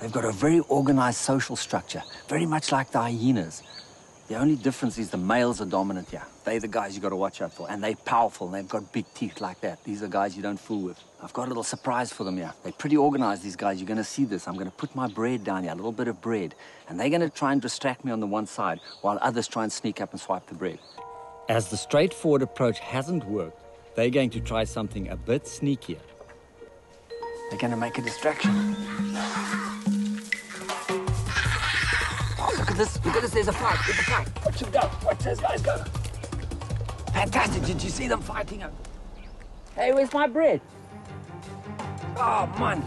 They've got a very organized social structure, very much like the hyenas. The only difference is the males are dominant here. They're the guys you got to watch out for, and they're powerful. And they've got big teeth like that. These are guys you don't fool with. I've got a little surprise for them here. They're pretty organized, these guys. You're going to see this. I'm going to put my bread down here, a little bit of bread, and they're going to try and distract me on the one side while others try and sneak up and swipe the bread. As the straightforward approach hasn't worked, they're going to try something a bit sneakier. They're going to make a distraction. Look at this. Look at this. There's a fight. There's a fight. Watch him go. Watch those guys go. Fantastic. Did you see them fighting? Hey, where's my bread? Oh, man.